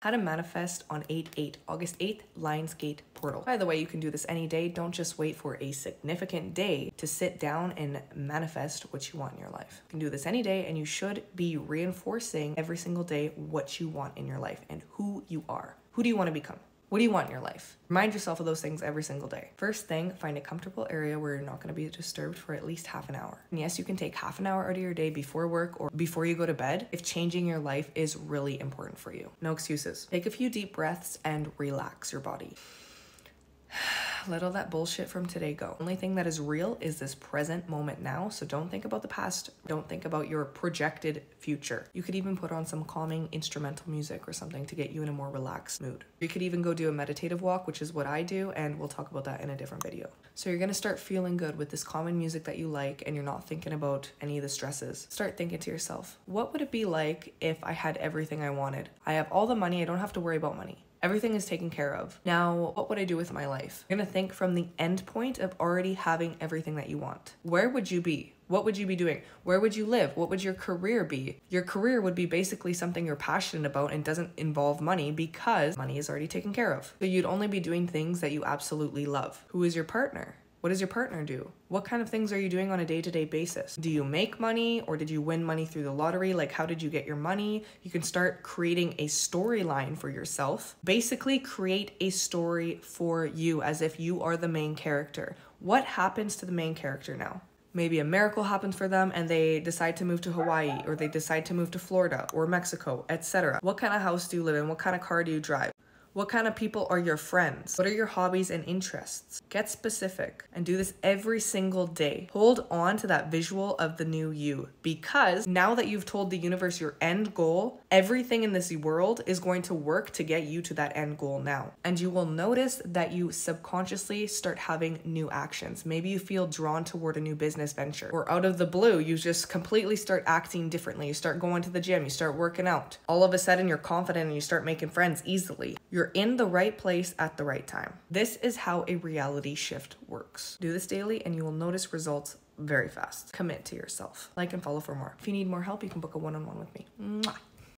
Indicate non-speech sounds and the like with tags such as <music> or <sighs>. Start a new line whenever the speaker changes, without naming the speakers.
How to manifest on 8 8, August 8th, Lionsgate portal. By the way, you can do this any day. Don't just wait for a significant day to sit down and manifest what you want in your life. You can do this any day, and you should be reinforcing every single day what you want in your life and who you are. Who do you want to become? What do you want in your life? Remind yourself of those things every single day. First thing, find a comfortable area where you're not going to be disturbed for at least half an hour. And yes, you can take half an hour out of your day before work or before you go to bed if changing your life is really important for you. No excuses. Take a few deep breaths and relax your body. <sighs> let all that bullshit from today go. Only thing that is real is this present moment now. So don't think about the past. Don't think about your projected future. You could even put on some calming instrumental music or something to get you in a more relaxed mood. You could even go do a meditative walk, which is what I do, and we'll talk about that in a different video. So you're gonna start feeling good with this calming music that you like and you're not thinking about any of the stresses. Start thinking to yourself, what would it be like if I had everything I wanted? I have all the money, I don't have to worry about money. Everything is taken care of. Now, what would I do with my life? You're gonna think from the end point of already having everything that you want. Where would you be? What would you be doing? Where would you live? What would your career be? Your career would be basically something you're passionate about and doesn't involve money because money is already taken care of. So you'd only be doing things that you absolutely love. Who is your partner? What does your partner do? What kind of things are you doing on a day to day basis? Do you make money or did you win money through the lottery? Like, how did you get your money? You can start creating a storyline for yourself. Basically, create a story for you as if you are the main character. What happens to the main character now? Maybe a miracle happens for them and they decide to move to Hawaii or they decide to move to Florida or Mexico, etc. What kind of house do you live in? What kind of car do you drive? What kind of people are your friends? What are your hobbies and interests? Get specific and do this every single day. Hold on to that visual of the new you because now that you've told the universe your end goal, everything in this world is going to work to get you to that end goal now. And you will notice that you subconsciously start having new actions. Maybe you feel drawn toward a new business venture or out of the blue, you just completely start acting differently. You start going to the gym, you start working out. All of a sudden, you're confident and you start making friends easily. You're in the right place at the right time. This is how a reality shift works. Do this daily and you will notice results very fast. Commit to yourself. Like and follow for more. If you need more help, you can book a one on one with me. Mwah.